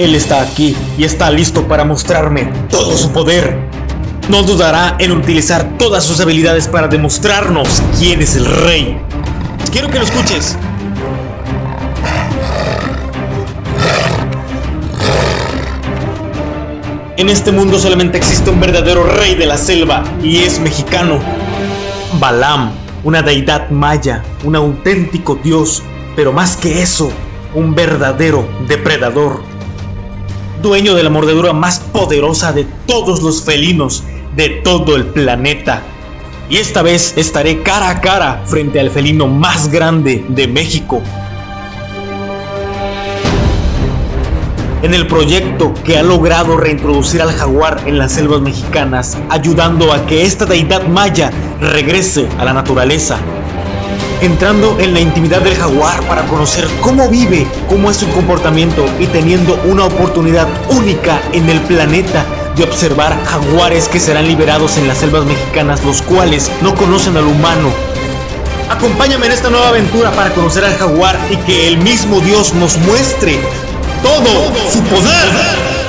Él está aquí y está listo para mostrarme todo su poder. No dudará en utilizar todas sus habilidades para demostrarnos quién es el rey. Quiero que lo escuches. En este mundo solamente existe un verdadero rey de la selva y es mexicano. Balam, una deidad maya, un auténtico dios, pero más que eso, un verdadero depredador. Dueño de la mordedura más poderosa de todos los felinos de todo el planeta. Y esta vez estaré cara a cara frente al felino más grande de México, en el proyecto que ha logrado reintroducir al jaguar en las selvas mexicanas, ayudando a que esta deidad maya regrese a la naturaleza. Entrando en la intimidad del jaguar para conocer cómo vive, cómo es su comportamiento y teniendo una oportunidad única en el planeta de observar jaguares que serán liberados en las selvas mexicanas, los cuales no conocen al humano. Acompáñame en esta nueva aventura para conocer al jaguar y que el mismo Dios nos muestre todo su poder.